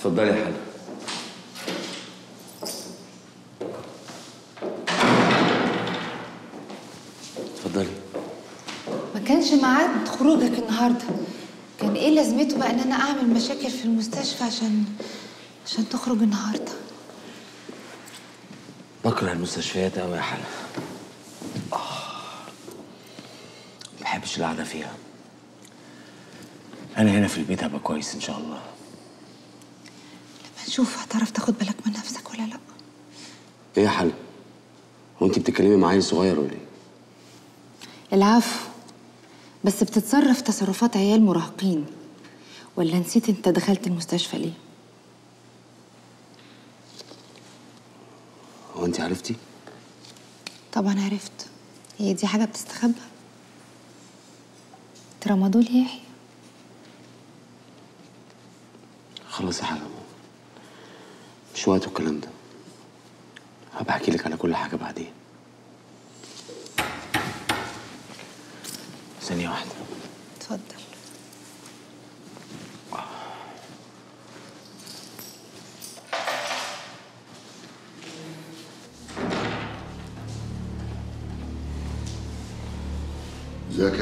اتفضلي يا حلا اتفضلي. ما كانش ميعاد خروجك النهارده. كان إيه لازمته بقى إن أنا أعمل مشاكل في المستشفى عشان عشان تخرج النهارده؟ بكره المستشفيات قوي يا حلا آه. ما بحبش القعدة فيها. أنا هنا في البيت هبقى كويس إن شاء الله. نشوف هتعرف تاخد بالك من نفسك ولا لأ. إيه يا حلا هو انت بتتكلمي مع عيل صغير ولا إيه؟ العفو. بس بتتصرف تصرفات عيال مراهقين. ولا نسيت أنت دخلت المستشفى ليه؟ هو انت عرفتي؟ طبعا عرفت. هي دي حاجة بتستخبى؟ ترامادول يا يحيى. خلاص يا حلا مش وقت الكلام ده. هبقى أحكي لك على كل حاجة بعدين. ثانية واحدة. اتفضل. ازيك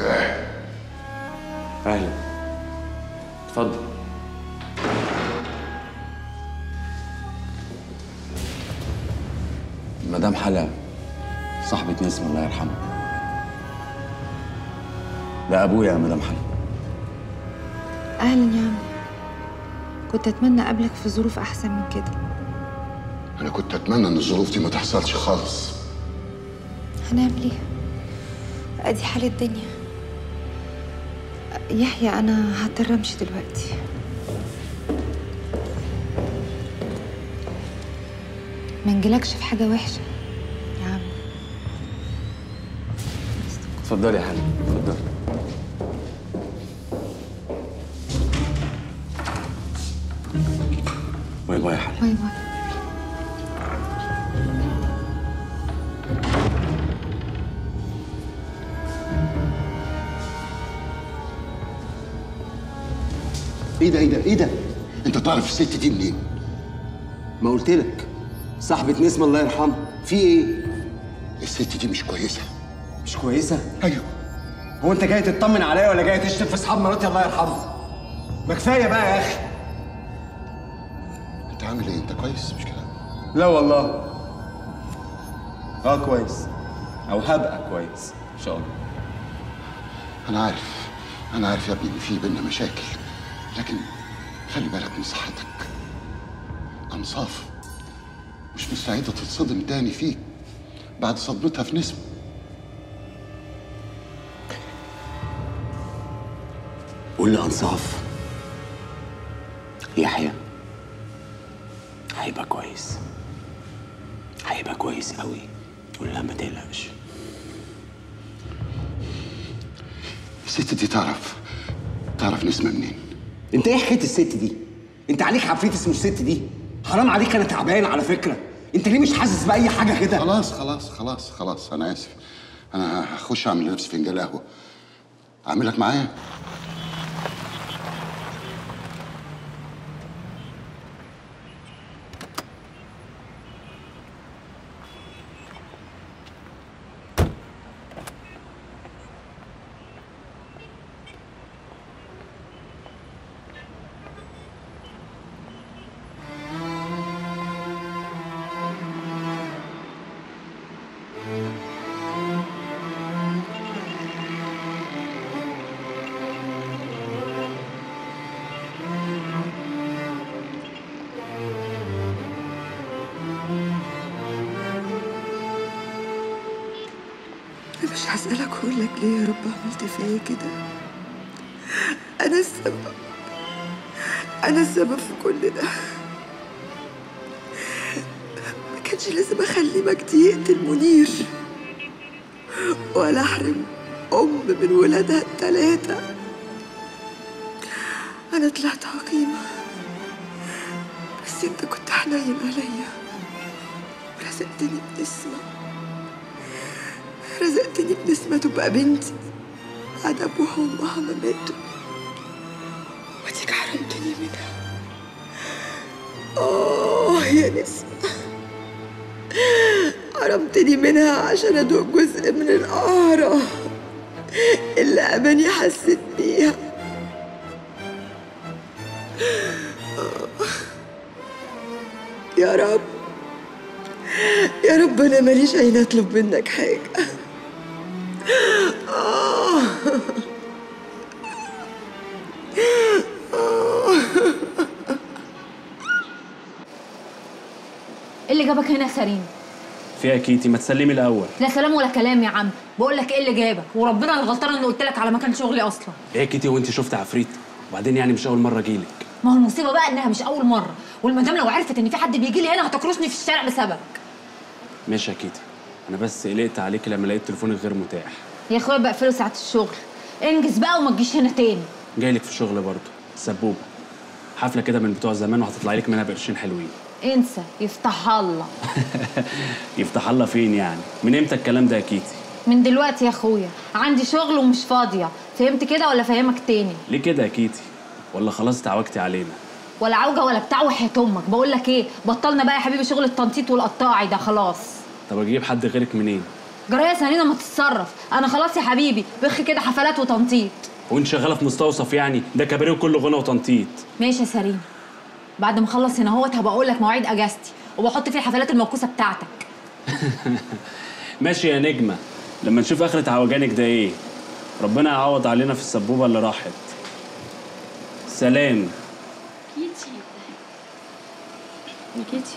ده أبويا يا مدام حلا أهلا يا عم كنت أتمنى أقابلك في ظروف أحسن من كده. أنا كنت أتمنى إن الظروف دي ما تحصلش خالص. هنعمل إيه أدي حال الدنيا. يحيى أنا هضطر أمشي دلوقتي. ما نجيلكش في حاجة وحشة يا عم اتفضلي يا حلا اتفضلي. bye bye. يا حلا bye bye. إيه ده إيه ده إيه ده؟ انت تعرف الست دي منين؟ ما قلت لك صاحبة نسمة الله يرحمها. في إيه؟ الست دي مش كويسة. مش كويسة؟ أيوه. هو انت جاي تطمن عليا ولا جاي تشتم في أصحاب مراتي الله يرحمها؟ ما كفاية بقى يا أخي. عامل إيه؟ انت كويس؟ مش كده؟ لا والله. آه كويس. أو هبقى كويس ان شاء الله. أنا عارف. أنا عارف يا ابني إن في بينا مشاكل. لكن خلي بالك من صحتك. انصاف. مش مستعدة تتصدم تاني فيك بعد صدمتها في نسمه قول لأنصاف يحيى. هيبقى كويس. هيبقى كويس قوي. قول لها ما تقلقش. الست دي تعرف تعرف نسمه منين. انت إيه حكاية الست دي؟ انت عليك عفريت اسمه الست دي؟ حرام عليك أنا تعبان على فكرة. انت ليه مش حاسس بأي حاجة كده؟ خلاص خلاص خلاص خلاص أنا آسف. أنا هخش أعمل لنفسي فنجان قهوة. أعملك معايا؟ عملت فيا كده. أنا السبب أنا السبب في كل ده. ما كانش لازم أخلي مجدي يقتل منير ولا أحرم أم من ولادها التلاتة. أنا طلعت عقيمة بس أنت كنت حنين عليا. ورزقتني بنسمة رزقتني بنسمة تبقى بنتي. بعد أبوها وأمها ما ماتوا وأديك حرمتني منها آه يا نسمة. حرمتني منها عشان أدوق جزء من القهرة اللي أماني حسيت بيها. يا رب. يا رب أنا ماليش عين أطلب منك حاجة. اللي هنا يا سريم فيها كيتي ما تسلمي الأول. لا سلام ولا كلام يا عم. بقول لك إيه اللي جابك؟ وربنا اللي غلطان إني قلت لك على مكان شغلي أصلا. إيه يا كيتي وأنت شفت عفريت؟ وبعدين يعني مش أول مرة أجيلك. ما هو المصيبة بقى إنها مش أول مرة. والمدام لو عرفت إن في حد بيجي لي هنا هتكرشني في الشارع بسببك. ماشي يا كيتي أنا بس قلقت عليكي لما لقيت تليفونك غير متاح. يا أخويا بقفله ساعة الشغل. انجز بقى وما تجيش هنا تاني. جايلك في الشغل برضه. سبوبة. حفلة كده من بتوع زمان وهتطلع لك منها بقرشين حلوين. انسى يفتح الله. يفتح الله فين يعني؟ من إمتى الكلام ده يا كيتي؟ من دلوقتي يا اخويا. عندي شغل ومش فاضية. فهمت كده ولا فاهمك تاني؟ ليه كده يا كيتي؟ ولا خلاص اتعوجتي علينا. ولا عوجة ولا بتاع وحياة أمك. بقول لك إيه؟ بطلنا بقى يا حبيبي شغل التنطيط والقطاعي ده خلاص. طب أجيب حد غيرك منين؟ جراية سنينه ما تتصرف. أنا خلاص يا حبيبي. بخ كده حفلات وتنطيط. وأنت شغالة في مستوصف يعني؟ ده كباريه وكله غنى وتنطيط. ماشي يا سريم بعد ما اخلص هنا اهوت هبقى أقول لك مواعيد اجازتي وبحط فيه الحفلات الموكوسه بتاعتك. ماشي يا نجمة. لما نشوف آخرة عوجانك ده إيه؟ ربنا يعوض علينا في السبوبة اللي راحت. سلام. كيتي يا كيتي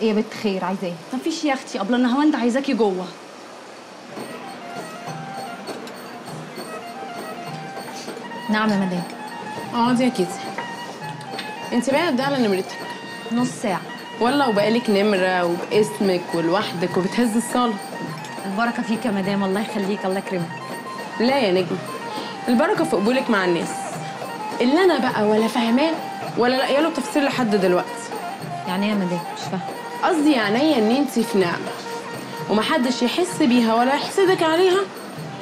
إيه يا بنت خير عايزه إيه مفيش يا أختي قبل النهاوند عايزاكي جوه. نعم يا مدام. أقعدي يا كيتي. انت بقى قد على نمرتك؟ نص ساعة. ولا وبقالك نمرة وباسمك ولوحدك وبتهز الصالة. البركة فيك يا مدام الله يخليك الله يكرمك. لا يا نجم البركة في قبولك مع الناس. اللي أنا بقى ولا فاهماه ولا لاقيه له تفسير لحد دلوقتي. يعني إيه يا مدام؟ مش فاهمة. قصدي يعني إن أنت في نعمة ومحدش يحس بيها ولا يحسدك عليها؟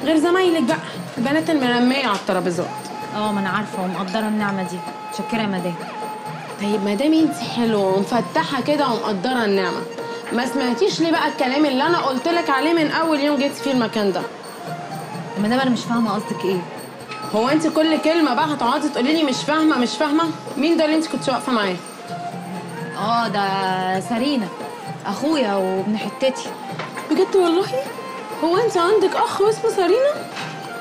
غير زمايلك بقى البنات المرمية على الترابيزات. آه ما أنا عارفة ومقدرة النعمة دي. متشكرة يا مدام. طيب ما دام انت حلوة ومفتحة كده ومقدرة النعمة ما سمعتيش ليه بقى الكلام اللي أنا قلت لك عليه من أول يوم جيت فيه المكان ده؟ يا مدام أنا مش فاهمة قصدك إيه. هو انت كل كلمة بقى هتقعدي تقولي لي مش فاهمة مش فاهمة؟ مين ده اللي انت كنت واقفة معاه؟ آه ده سارينا أخويا وابن حتتي. بجد والله؟ هو انت عندك أخ اسمه سارينا؟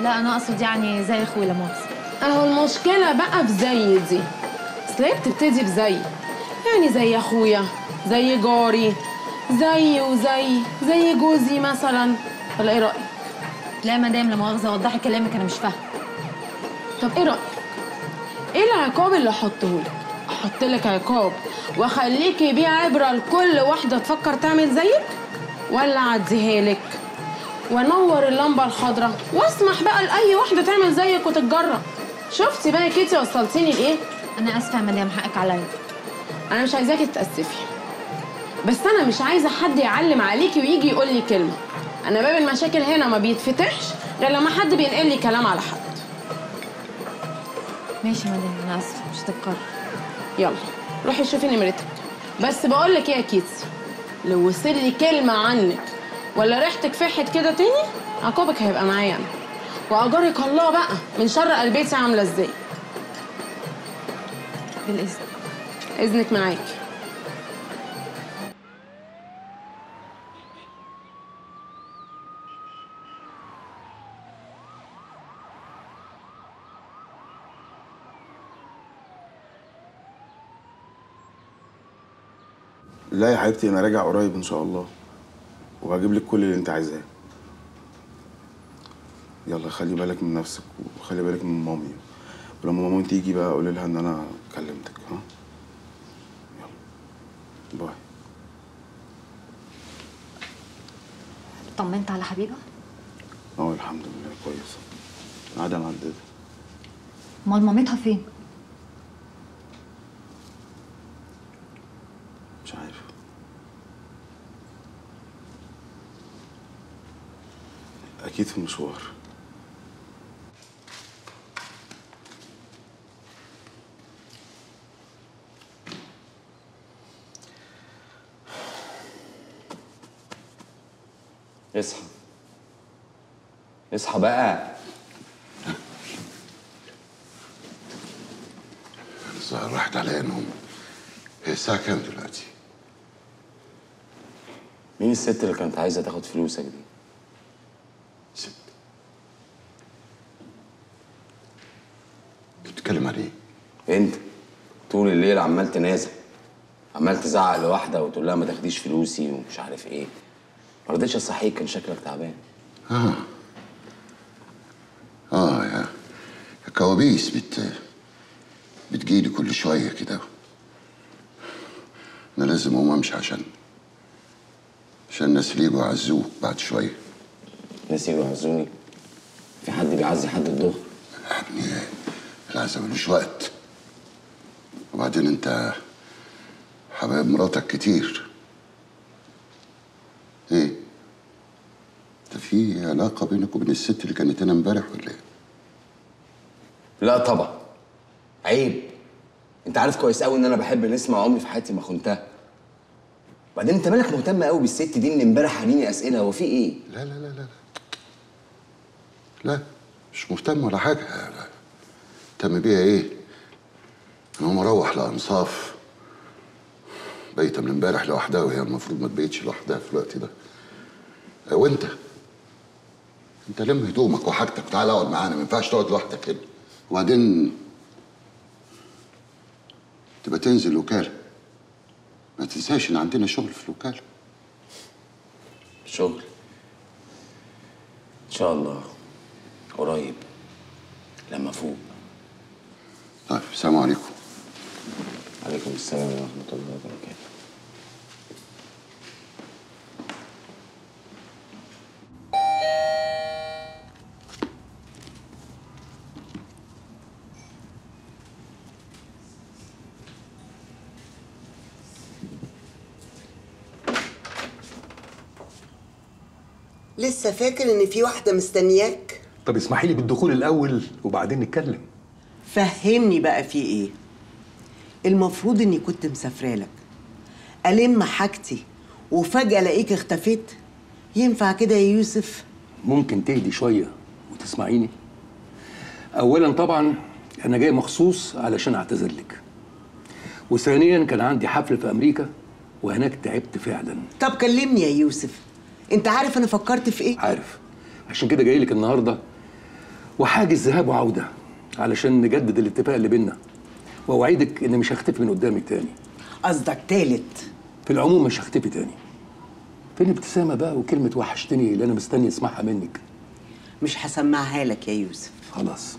لا أنا أقصد يعني زي أخويا مؤاخذه أهو المشكلة بقى في زي دي. اصل هي بتبتدي بزي يعني زي اخويا زي جاري زي وزي زي جوزي مثلا ولا إيه رايك لا مدام لا مؤاخذه وضحي كلامك أنا مش فاهمة. طب إيه رايك إيه العقاب اللي أحطه لك؟ أحط لك عقاب. واخليكي بيه عبرة لكل واحدة تفكر تعمل زيك؟ ولا أعديها لك. وأنور اللمبة الخضراء. واسمح بقى لأي واحدة تعمل زيك وتتجرأ. شفتي بقى كيتي وصلتيني لإيه؟ أنا أسفة يا مدام حقك عليا. أنا مش عايزاكي تتأسفي. بس أنا مش عايزة حد يعلم عليكي ويجي يقول لي كلمة. أنا باب المشاكل هنا ما بيتفتحش غير لما حد بينقل لي كلام على حد. ماشي يا مدام أنا آسفة مش هتتكرر. يلا روحي شوفي نمرتك. بس بقول لك إيه يا كيتي لو وصل لي كلمة عنك ولا ريحتك فحت كده تاني عقابك هيبقى معايا أنا. وأجرك الله بقى من شر قلبيتي عاملة إزاي؟ بالإذن. إذنك معاكي لا يا حبيبتي أنا راجع قريب إن شاء الله وهجيب لك كل اللي أنت عايزاه. يلا خلي بالك من نفسك وخلي بالك من مامي. ولما مامي تيجي بقى قولي لها إن أنا كلمتك ها؟ يلا. باي. طمنت على حبيبه أه الحمد لله كويسة. عادة معدده أمال مامتها فين؟ مش عارف. أكيد في مشوار اصحى. اصحى بقى. الظاهر راحت عليا نوم هي الساعة كام دلوقتي؟ مين الست اللي كانت عايزة تاخد فلوسك دي؟ ست. بتتكلم عن إيه؟ انت. طول الليل عمال تنازع. عمال تزعق لواحدة وتقول لها ما تاخديش فلوسي ومش عارف إيه. ما رضيتش أصحيك كان شكلك تعبان. آه. آه يا كوابيس بت بتجيلي كل شوية كده. أنا لازم أقوم أمشي عشان عشان الناس اللي يجوا يعزوك بعد شوية. ناس يجوا يعزوني؟ في حد بيعزي حد الظهر العزا ملوش وقت. وبعدين أنت حبايب مراتك كتير إيه؟ أنت في علاقة بينك وبين الست اللي كانت هنا امبارح ولا إيه؟ لا طبعا. عيب. انت عارف كويس قوي ان أنا بحب نسمع عمري في حياتي ما خنتها. بعدين انت مالك مهتم قوي بالست دي من امبارح حاليني أسئلة؟ هو في إيه؟ لا لا لا لا لا. مش مهتم ولا حاجة. لا. مهتم بيها إيه؟ أنا هقوم أروح لانصاف بايته من امبارح لوحدها وهي المفروض ما تبيتش لوحدها في الوقت ده. وانت انت لم هدومك وحاجتك تعال اقعد معانا ما ينفعش تقعد لوحدك هنا وبعدين تبقى تنزل الوكاله ما تنساش ان عندنا شغل في الوكاله شغل؟ إن شاء الله. قريب. لما افوق طيب السلام عليكم. عليكم السلام ورحمة الله وبركاته. لسه فاكر إن في واحدة مستنياك؟ طب اسمحي لي بالدخول الأول وبعدين نتكلم. فهمني بقى في إيه. المفروض إني كنت مسافرة لك. ألم حاجتي وفجأة الاقيك اختفيت. ينفع كده يا يوسف؟ ممكن تهدي شوية وتسمعيني. اولا طبعا أنا جاي مخصوص علشان أعتذر لك. وثانيا كان عندي حفل في أمريكا وهناك تعبت فعلا. طب كلمني يا يوسف. انت عارف أنا فكرت في إيه؟ عارف. عشان كده جاي لك النهارده وحاجز ذهاب وعودة علشان نجدد الاتفاق اللي بينا وأوعدك إني مش هختفي من قدامك تاني. قصدك تالت. في العموم مش هختفي تاني. فين ابتسامة بقى وكلمة وحشتني اللي أنا مستني أسمعها منك؟ مش هسمعها لك يا يوسف. خلاص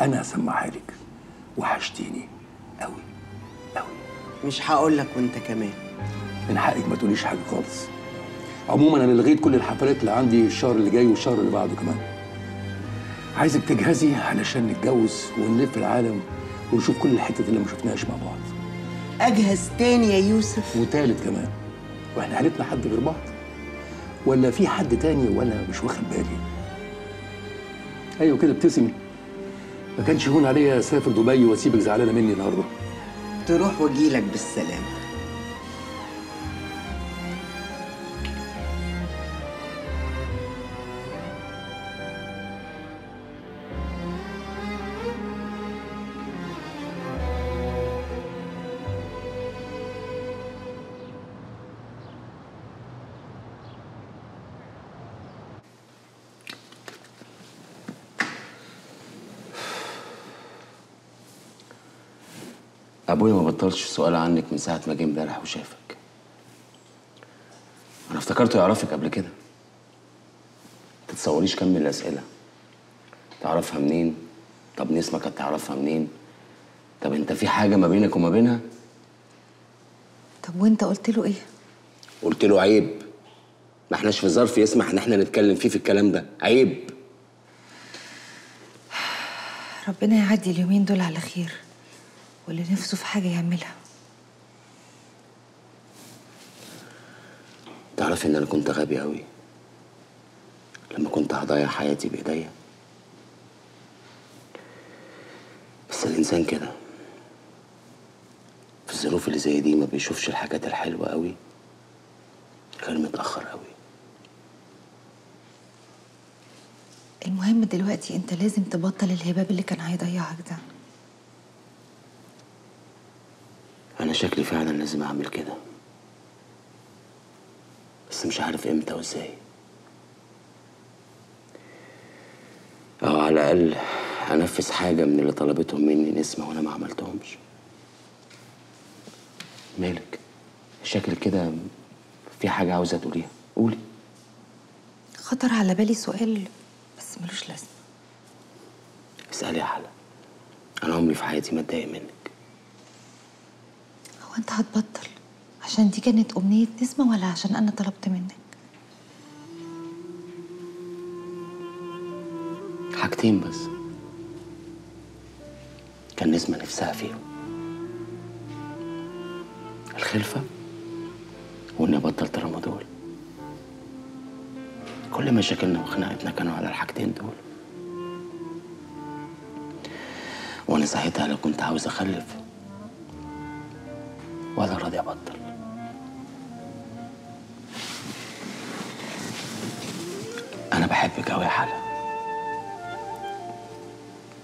أنا هسمعها لك. وحشتيني قوي مش هقول لك وأنت كمان. من حقك ما تقوليش حاجة خالص. عموما أنا لغيت كل الحفلات اللي عندي الشهر اللي جاي والشهر اللي بعده كمان. عايزك تجهزي علشان نتجوز ونلف العالم ونشوف كل الحتت اللي ما شفناهاش مع بعض. أجهز تاني يا يوسف. وتالت كمان. وإحنا عرفنا حد غير بعض. ولا في حد تاني وأنا مش واخد بالي. أيوه كده ابتسمي. ما كانش يهون عليا أسافر دبي وأسيبك زعلانة مني النهارده. تروح وأجيلك بالسلامة. ابويا ما بطلش سؤال عنك من ساعة ما جه امبارح وشافك. أنا افتكرته يعرفك قبل كده. تتصوريش كم من الأسئلة. تعرفها منين؟ طب نسمة كانت تعرفها منين؟ طب أنت في حاجة ما بينك وما بينها؟ طب وأنت قلت له إيه؟ قلت له عيب. ما إحناش في ظرف يسمح إن إحنا نتكلم فيه في الكلام ده. عيب. ربنا يعدي اليومين دول على خير. واللي نفسه في حاجة يعملها. تعرفي إن أنا كنت غبي قوي لما كنت هضيع حياتي بإيديا؟ بس الإنسان كده. في الظروف اللي زي دي ما بيشوفش الحاجات الحلوة قوي غير متأخر قوي المهم دلوقتي أنت لازم تبطل الهباب اللي كان هيضيعك ده. أنا شكلي فعلا لازم أعمل كده. بس مش عارف إمتى وإزاي. أو على الأقل أنفذ حاجة من اللي طلبتهم مني نسمة وأنا ما عملتهمش. مالك؟ شكلك كده في حاجة عاوزة تقوليها. قولي. خطر على بالي سؤال بس ملوش لازمة. اسألي يا حلا. أنا عمري في حياتي ما اتضايق منك. هو انت هتبطل. عشان دي كانت أمنية نسمة ولا عشان أنا طلبت منك؟ حاجتين بس. كان نسمة نفسها فيهم. الخلفة وإني أبطل ترامادول كل مشاكلنا وخناقتنا كانوا على الحاجتين دول. وأنا ساعتها لو كنت عاوز أخلف راضي أبطل أنا بحبك أوي يا حلا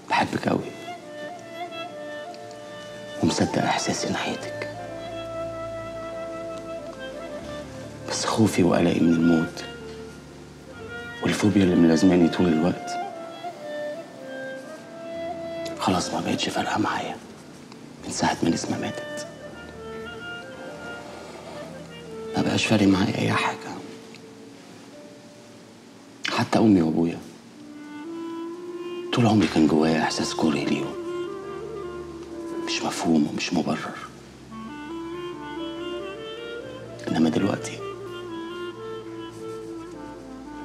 بحبك أوي. ومصدق إحساسي ناحيتك. بس خوفي وقلقي من الموت والفوبيا اللي ملازماني طول الوقت خلاص ما بقتش فارقة معايا من ساعة ما نسمة ماتت. بقاش فارق معايا أي حاجة. حتى أمي وأبويا. طول عمري كان جوايا إحساس كره ليهم. مش مفهوم ومش مبرر. إنما دلوقتي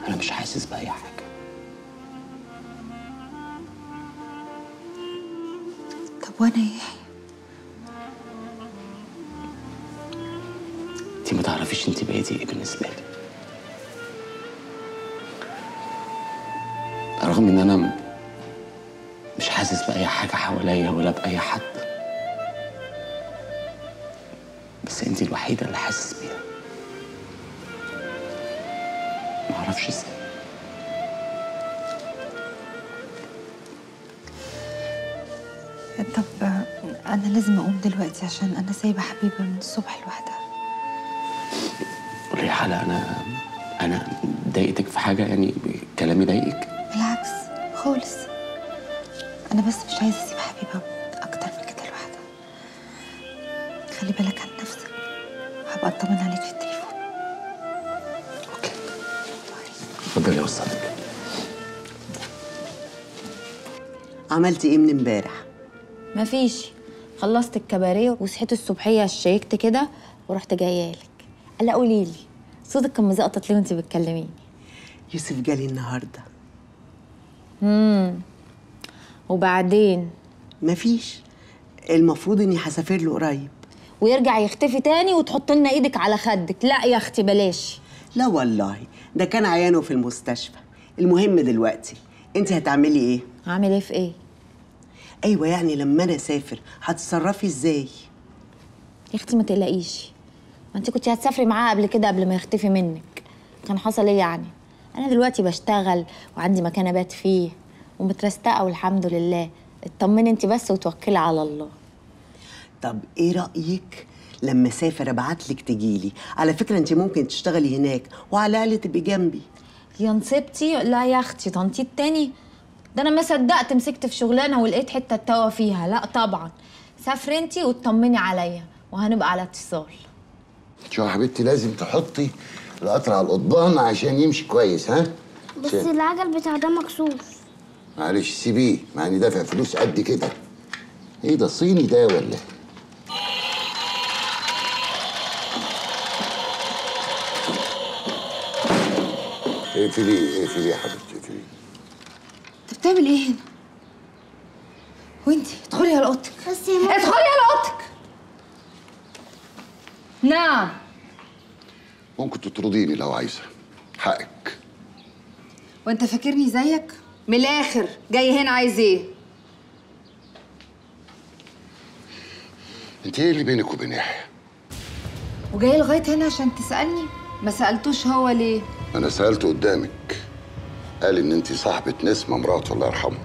أنا مش حاسس بأي حاجة. طب وأنا يا تعرفيش انت بقيتي إيه بالنسبة لي. رغم ان أنا مش حاسس بأي حاجة حواليا ولا بأي حد. بس انت الوحيدة اللي حاسس بيها. معرفش إزاي. طب أنا لازم أقوم دلوقتي عشان أنا سايبة حبيبة من الصبح لوحدها. يا حلا أنا أنا ضايقتك في حاجة؟ يعني كلامي ضايقك؟ بالعكس خالص. أنا بس مش عايزة أسيب حبيبه أكتر من كده لوحدها. خلي بالك عن نفسك. هبقى أطمن عليك في التليفون. اتفضلي اوصلك عملتي إيه من إمبارح؟ مفيش. خلصت الكباريه وصحيت الصبحية شيكت كده ورحت جاية لك. قال قولي لي صوتك كان مزقطط ليه وانت بتكلميني؟ يوسف جالي النهارده. امم وبعدين؟ مفيش. المفروض إني هسافر له قريب. ويرجع يختفي تاني وتحط لنا إيدك على خدك. لا يا أختي بلاش. لا والله. ده كان عيانه في المستشفى. المهم دلوقتي انت هتعملي إيه؟ هعمل إيه في إيه؟ أيوه يعني لما أنا أسافر هتتصرفي إزاي؟ يا أختي ما تقلقيش. ما انت كنت هتسافري معاه قبل كده قبل ما يختفي منك. كان حصل إيه يعني؟ أنا دلوقتي بشتغل وعندي مكان ابات فيه ومترستقة والحمد لله. اطمني انت بس وتوكلي على الله. طب إيه رأيك لما اسافر ابعت لك تجيلي على فكرة انت ممكن تشتغلي هناك وعلى الأقل تبقي جنبي. يا نصيبتي لا يا أختي تنطيط تاني ده أنا ما صدقت مسكت في شغلانة ولقيت حتة اتوه فيها. لا طبعا. سافري انتي وتطمني عليا وهنبقى على اتصال. شو يا حبيبتي لازم تحطي القطر على القضبان عشان يمشي كويس ها؟ بس عشان- العجل بتاع ده مكسور. معلش سيبيه مع إني دافع فلوس قد كده. إيه ده صيني ده ولا اقفليه اقفليه يا حبيبتي اقفليه انت بتعمل إيه هنا؟ وانتي ادخلي على اوضتك. بس يا ماما. ادخلي على اوضتك. نعم. ممكن تطرديني لو عايزة. حقك. وانت فاكرني زيك؟ من الآخر جاي هنا عايز إيه؟ انت إيه اللي بينك وبين يحيى؟ وجاي لغاية هنا عشان تسألني؟ ما سألتوش هو ليه؟ أنا سالته قدامك. قال إن انت صاحبة نسمة مراته الله يرحمه.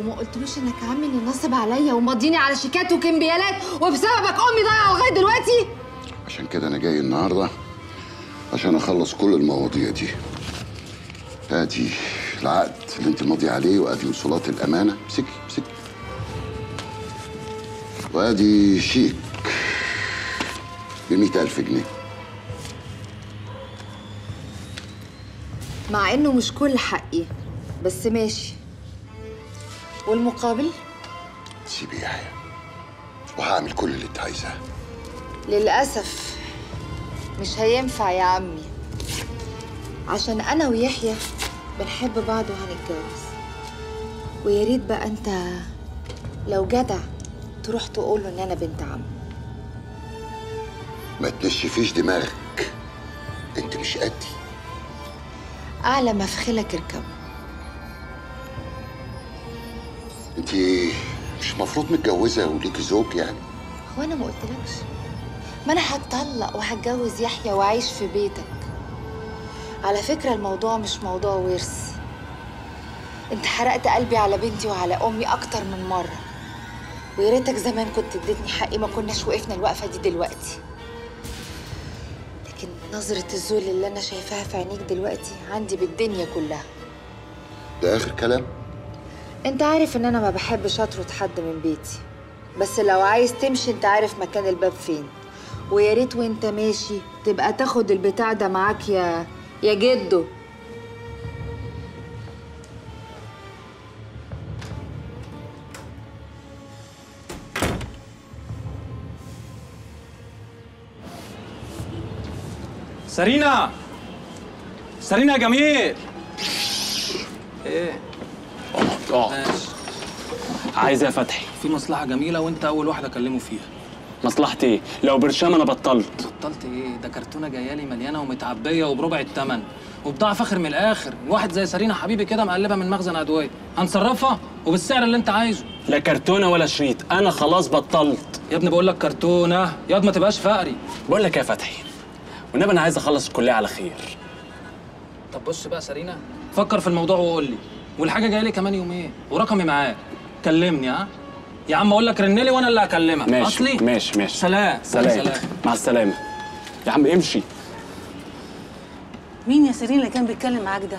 وما قلتلوش إنك عامل ينصب عليا ومضيني على شيكات وكمبيالات وبسببك أمي ضايعة لغاية دلوقتي؟ عشان كده أنا جاي النهارده عشان أخلص كل المواضيع دي. ادي العقد اللي أنت ماضي عليه وادي وصولات الأمانة. امسكي امسكي. وادي شيك ب ألف جنيه. مع إنه مش كل حقي بس ماشي. والمقابل؟ سيبي يحيى وهعمل كل اللي أنت عايزاه. للأسف مش هينفع يا عمي. عشان أنا ويحيى بنحب بعض وهنتجوز. ويا ريت بقى أنت لو جدع تروح تقول له إن أنا بنت عم. ما تنشفيش دماغك. أنت مش قدي. أعلى مفخلك اركبه. أنت مش المفروض متجوزة وليكي زوج يعني. هو أنا ما قلتلكش. ما أنا هتطلق وهتجوز يحيى وأعيش في بيتك. على فكرة الموضوع مش موضوع ورث. أنت حرقت قلبي على بنتي وعلى أمي أكتر من مرة. ويا ريتك زمان كنت اديتني حقي ما كناش وقفنا الوقفة دي دلوقتي. لكن نظرة الذل اللي أنا شايفاها في عينيك دلوقتي عندي بالدنيا كلها. ده آخر كلام؟ أنت عارف إن أنا ما بحبش أطرد حد من بيتي. بس لو عايز تمشي أنت عارف مكان الباب فين. ويا ريت وانت ماشي تبقى تاخد البتاع ده معاك يا يا جدو. سارينا سارينا يا جميل! إيه؟ آه. ماشي عايز إيه يا فتحي. في مصلحة جميلة وانت أول واحد أكلمه فيها. مصلحتي. إيه لو برشام أنا بطلت. بطلت إيه؟ ده كرتونة جاية لي مليانة ومتعبية وبربع التمن. وبضاعة فاخر من الآخر. واحد زي سارينا حبيبي كده مقلبة من مخزن أدوية. هنصرفها وبالسعر اللي أنت عايزه. لا كرتونة ولا شريط. أنا خلاص بطلت. يا ابني بقول لك كرتونة. ياض ما تبقاش فقري. بقول لك يا فتحي. والنبي أنا عايز أخلص الكلية على خير. طب بص بقى سارينا فكر في الموضوع وقول لي. والحاجة جاية لي كمان يومين. ورقمي معاك. كلمني ها؟ يا عم أقول لك رن لي وأنا اللي هكلمك. ماشي أصلي. ماشي ماشي. سلام سلام. مع السلامة. يا عم امشي. مين يا سيرين اللي كان بيتكلم معاك ده؟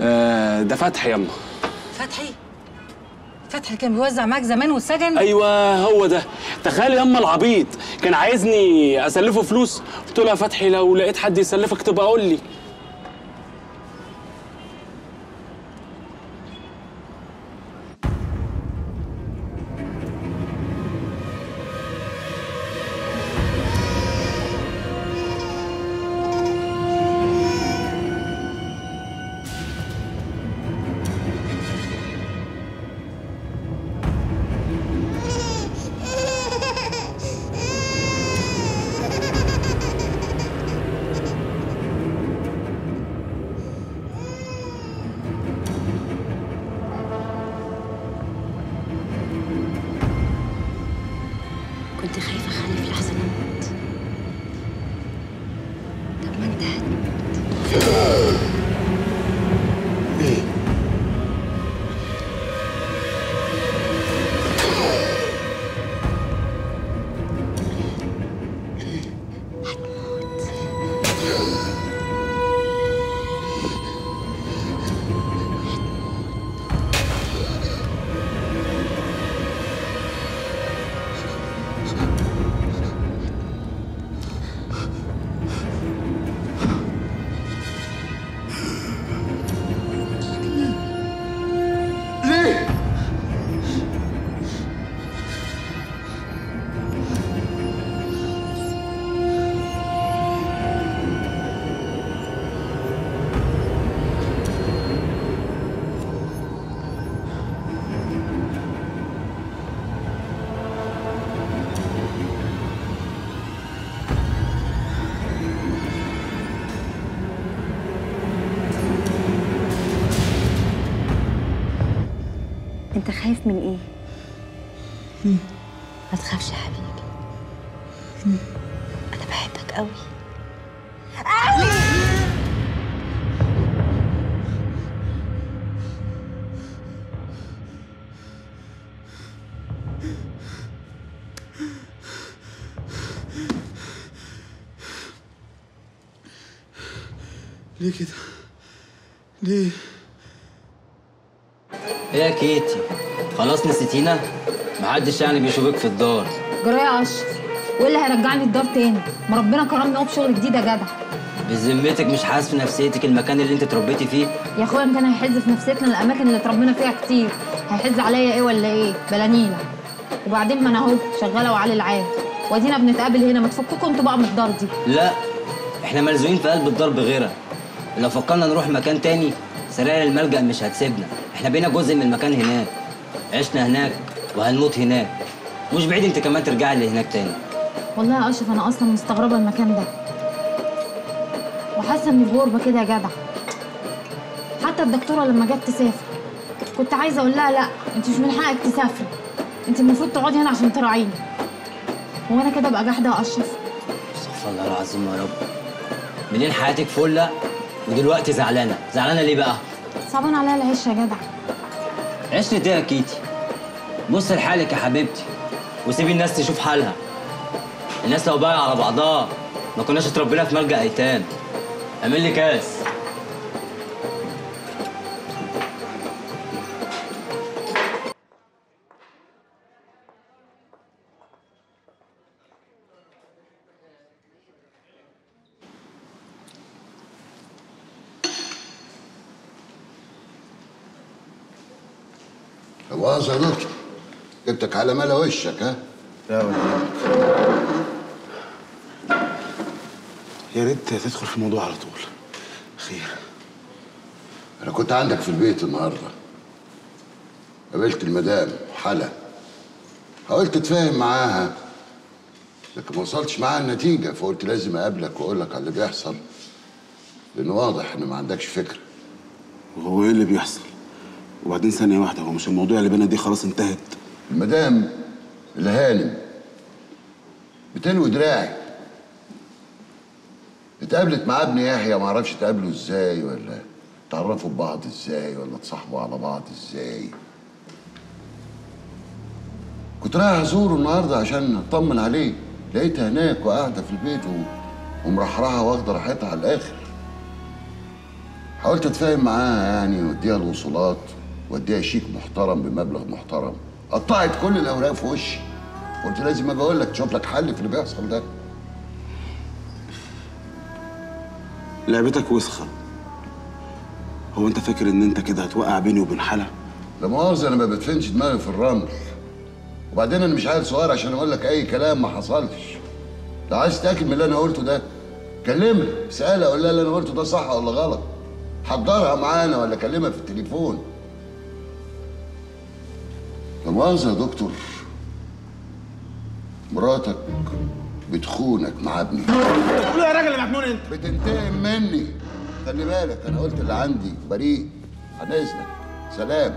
آه ده فتحي يما فتحي؟ فتحي كان بيوزع معاك زمان والسجن؟ أيوه هو ده. تخيل يما العبيط كان عايزني أسلفه فلوس. قلت له يا فتحي لو لقيت حد يسلفك تبقى قول لي. خايف من إيه؟ ما تخافش يا حبيبي أنا بحبك قوي قوي ليه كده؟ ليه؟ يا كيتي خلاص نسيتينا محدش يعني بيشوفك في الدار. جراية يا اشرف وإيه اللي هيرجعني الدار تاني؟ ما ربنا كرمني أهو بشغل جديد يا جدع. بذمتك مش حاسس في نفسيتك المكان اللي أنت اتربيتي فيه؟ يا أخويا ان كان هيحز في نفسيتنا الأماكن اللي اتربينا فيها كتير. هيحز عليا إيه ولا إيه؟ بلا نيلة. وبعدين ما أنا أهو شغالة وعلي العال وأدينا بنتقابل هنا ما تفككوا أنتوا بقى من الدار دي. لا إحنا ملزوقين في قلب الدار بغيرها. لو فكرنا نروح مكان تاني سراير الملجأ مش هتسيبنا. إحنا بقينا جزء من المكان هناك. عشنا هناك وهنموت هناك. مش بعيد انت كمان ترجعي لهناك تاني. والله يا أشرف أنا أصلا مستغربة المكان ده. وحاسة اني في غربه كده يا جدع. حتى الدكتورة لما جت تسافر كنت عايزة أقول لها لا أنت مش من حقك تسافري. أنت المفروض تقعدي هنا عشان تراعيني. هو أنا كده ابقى جحدة يا أشرف. استغفر الله العظيم يا رب. منين حياتك فلة؟ ودلوقتي زعلانة. زعلانة ليه بقى؟ صعبان عليا العيش يا جدع. يا كيتي. بص لحالك يا حبيبتي وسيبي الناس تشوف حالها. الناس لو بايعة على بعضها ما كناش اتربينا في ملجأ أيتام. اعمل لي كاس. جبتك على ملا وشك ها؟ لا ولا يا ريت تدخل في الموضوع على طول. خير. أنا كنت عندك في البيت النهارده. قابلت المدام حلا. حاولت اتفاهم معاها لكن ما وصلتش معاها النتيجة فقلت لازم أقابلك وأقول لك على اللي بيحصل. لأن واضح إن ما عندكش فكره وهو إيه اللي بيحصل؟ وبعدين ثانية واحدة هو مش الموضوع اللي بينا دي خلاص انتهت؟ المدام الهانم بتلوي دراعي. اتقابلت مع ابن يحيى ما أعرفش اتقابلوا إزاي ولا تعرفوا ببعض إزاي ولا تصاحبوا على بعض إزاي. كنت رايح ازوره النهارده عشان اطمن عليه. لقيتها هناك وقاعده في البيت و... ومرحرحه واخده راحتها على الآخر. حاولت اتفاهم معاها يعني واديها الوصولات واديها شيك محترم بمبلغ محترم. قطعت كل الأوراق في وشي. قلت لازم أجي أقول لك تشوف لك حل في اللي بيحصل ده. لعبتك وسخة. هو أنت فاكر إن أنت كده هتوقع بيني وبين حلا لا مؤاخذة أنا ما بدفنش دماغي في الرمل. وبعدين أنا مش عيل صغير عشان أقول لك أي كلام ما حصلش. لو عايز تتأكد من اللي أنا قلته ده كلمها اسألها قول لها اللي أنا قلته ده صح ولا غلط. حضرها معانا ولا كلمها في التليفون. مؤاخذة يا دكتور. مراتك بتخونك مع ابني قول يا راجل مجنون انت. بتنتقم مني. خلي بالك أنا قلت اللي عندي بريء. عن اذنك سلام.